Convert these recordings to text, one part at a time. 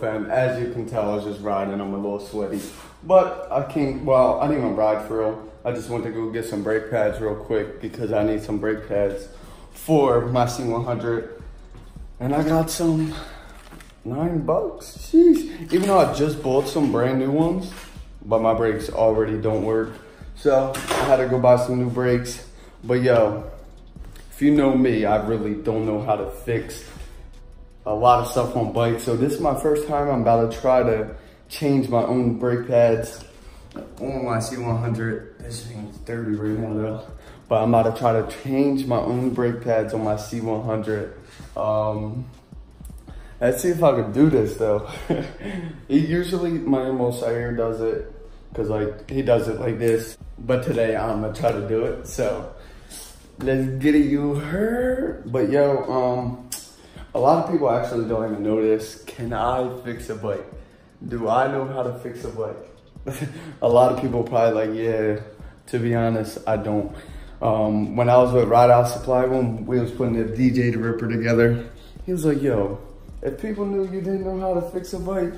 fam? As you can tell, I was just riding. I'm a little sweaty. But I can't, well, I didn't even ride for real. I just went to go get some brake pads real quick because I need some brake pads for my C100. And I got some nine bucks. Jeez. Even though I just bought some brand new ones, but my brakes already don't work. So I had to go buy some new brakes. But yo, if you know me, I really don't know how to fix a lot of stuff on bikes. So this is my first time I'm about to try to change my own brake pads on my C100. This thing's dirty right now though. But I'm about to try to change my own brake pads on my C100. Um, let's see if I can do this though. usually my Imo Sire does it because like he does it like this. But today I'm gonna try to do it. So let's get it you heard. But yo, um, a lot of people actually don't even this. Can I fix a bike? Do I know how to fix a bike? a lot of people probably like, yeah, to be honest, I don't. Um, when I was with Ride Out Supply, when we was putting the DJ the Ripper together, he was like, yo, if people knew you didn't know how to fix a bike,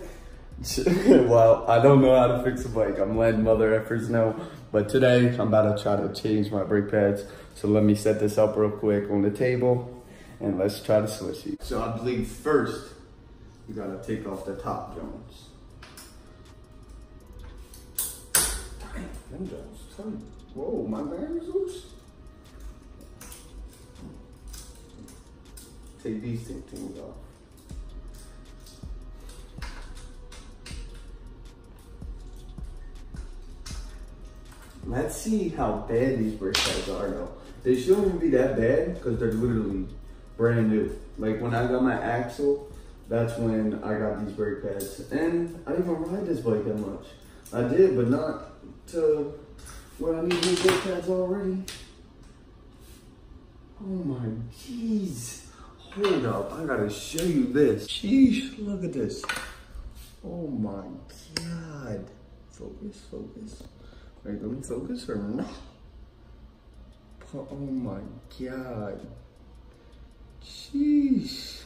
well, I don't know how to fix a bike. I'm letting mother effers know. But today, I'm about to try to change my brake pads. So let me set this up real quick on the table and let's try to switch it. So I believe first, you gotta take off the top joints. Them joints, Whoa, my band is loose. Take these things off. Let's see how bad these brake pads are though. They shouldn't even be that bad because they're literally brand new. Like when I got my axle, that's when I got these brake pads. And I didn't even ride this bike that much. I did, but not to where I need these brake pads already. Oh my jeez. Hold up, I gotta show you this. Sheesh, look at this. Oh my God. Focus, focus. Are you to focus or not? Oh my God. Sheesh.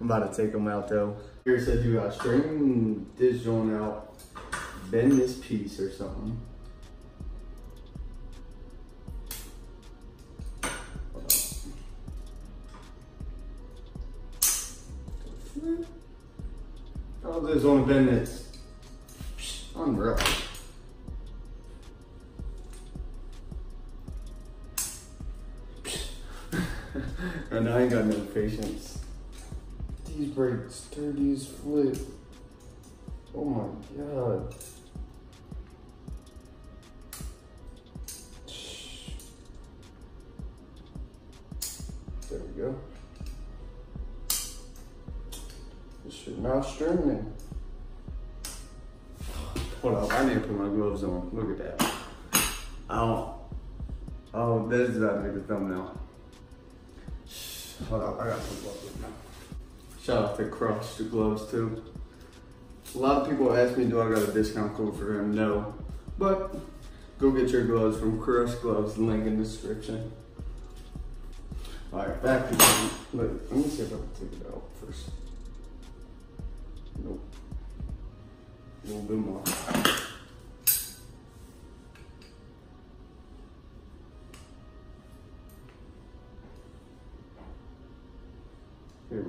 I'm about to take them out though. Here it said you got straighten this joint out, bend this piece or something. How oh, this only bend this? Unreal. And I ain't got no patience. These brakes, dirty as flip. Oh my god. There we go. This should not string Hold up, I need to put my gloves on. Look at that. I don't. Oh, this is about to make a thumbnail. Hold on, I got some gloves now. Shout out to Crush, the gloves too. A lot of people ask me, do I got a discount code for them? No. But go get your gloves from Crush Gloves, link in the description. All right, back to the, let, me see if I can take it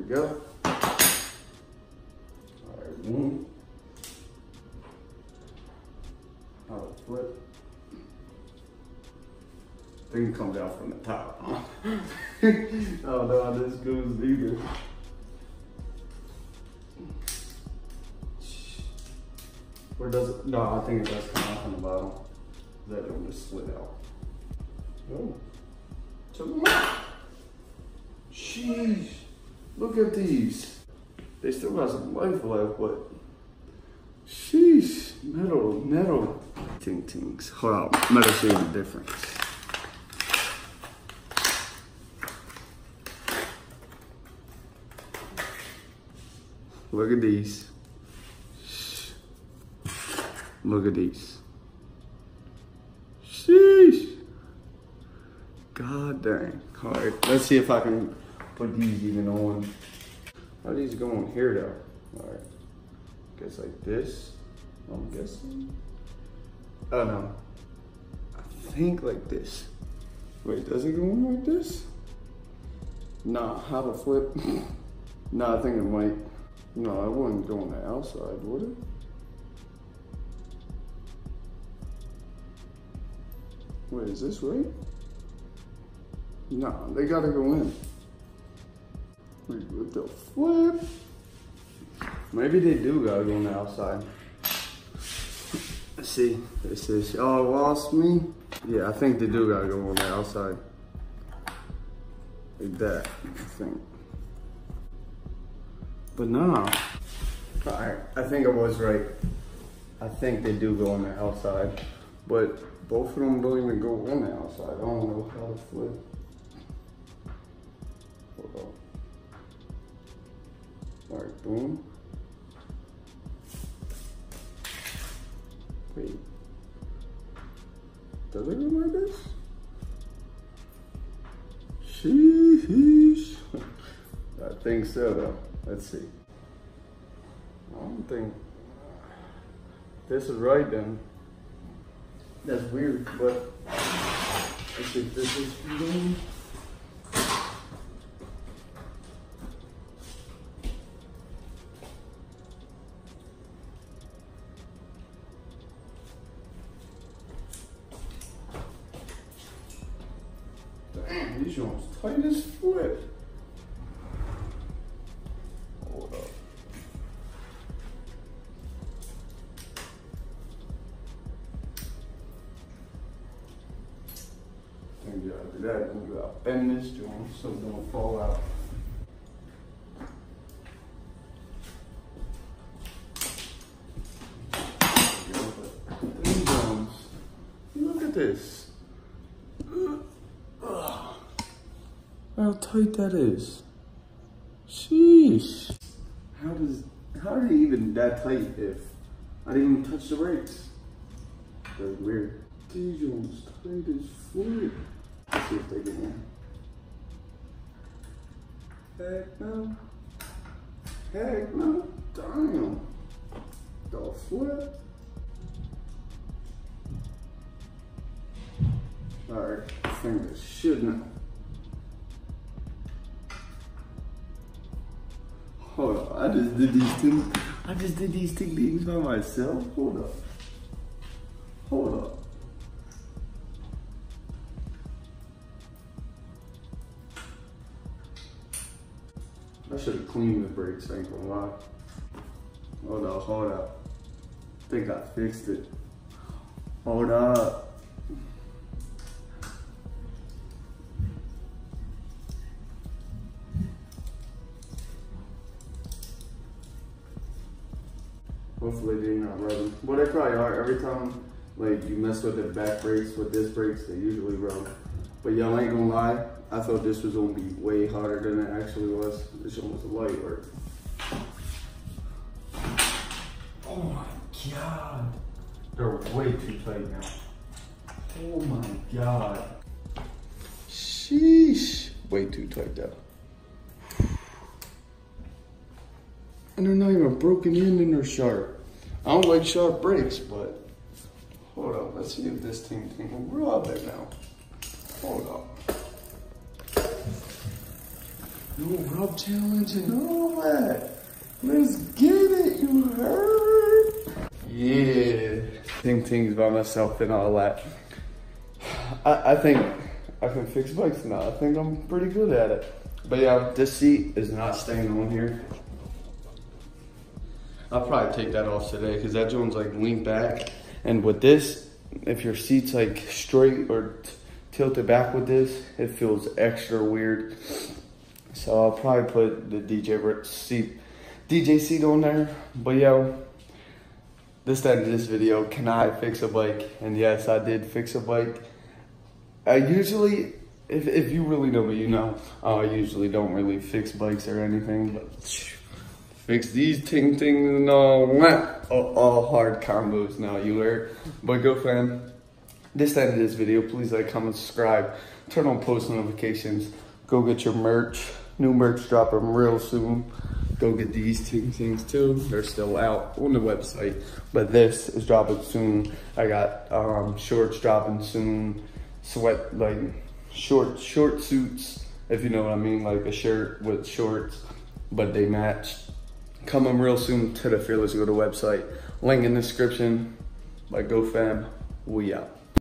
we go. All right, one. Flip. Thing comes out from the top. oh no, how this goes either. Where does it? No, I think it does come off on the bottom. That it just slid out. Oh, took them out. Sheesh. Look at these. They still got some life left, but sheesh, metal, metal. Ting tings. Hold on, show you the difference. Look at these. Look at these. Sheesh. God dang. All right, let's see if I can put these even on. How these go in here though? All right. Guess like this. I'm guessing. Oh no. I think like this. Wait, does it go in like this? Nah, how to flip? nah, I think it might. No, I wouldn't go on the outside, would it? Wait, is this right? Nah, they gotta go in. What the flip? Maybe they do gotta go on the outside. Let's see, this is y'all lost me. Yeah, I think they do gotta go on the outside. Like that, I think. But no. Alright, I think I was right. I think they do go on the outside. But both of them don't even go on the outside. I don't know how to flip. On. Alright, boom. Wait. Does it go like this? Sheesh. I think so though. Let's see. I don't think this is right then. That's weird, but let's see if this is Do that, then you gotta bend this joint so don't fall out. Look at this. How tight that is. Sheesh. How does, how are they even that tight if I didn't even touch the brakes? That's weird. These ones tight as Hold on, I just did these two. I just did these two things by myself. Hold up. Hold up. I should have cleaned the brakes, ain't gonna lie. Hold up, hold up. think I fixed it. Hold up. Hopefully they're not rubbing. Well, they probably are. Every time like you mess with the back brakes with disc brakes, they usually rub. But y'all ain't gonna lie, I thought this was gonna be way harder than it actually was. This one was light work. Oh my god. They're way too tight now. Oh my god. Sheesh. Way too tight though. And they're not even broken in and they're sharp. I don't like sharp brakes, but hold up. Let's see if this thing can rub it now. Hold up. No rub challenge and all that. Let's get it, you heard? Yeah. Ting tings by myself and all that. I, I think I can fix bikes now. I think I'm pretty good at it. But yeah, this seat is not staying on here. I'll probably take that off today because that joint's like leaned back. And with this, if your seat's like straight or tilted back with this, it feels extra weird. So I'll probably put the DJ seat, DJ seat on there. But yeah, this time of this video, can I fix a bike? And yes, I did fix a bike. I usually, if, if you really know me, you know, I usually don't really fix bikes or anything, but fix these ting ting and all, all, all hard combos now, you heard? But goat fam, this end of this video, please like, comment, subscribe, turn on post notifications, go get your merch, new merch dropping real soon. go get these ting things too. They're still out on the website, but this is dropping soon. I got um, shorts dropping soon, sweat like short short suits, if you know what I mean, like a shirt with shorts, but they match. Coming real soon to the Fearless Goat website. Link in the description. Like GoatFam, we out.